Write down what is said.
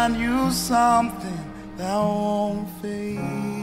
find you something that won't fade.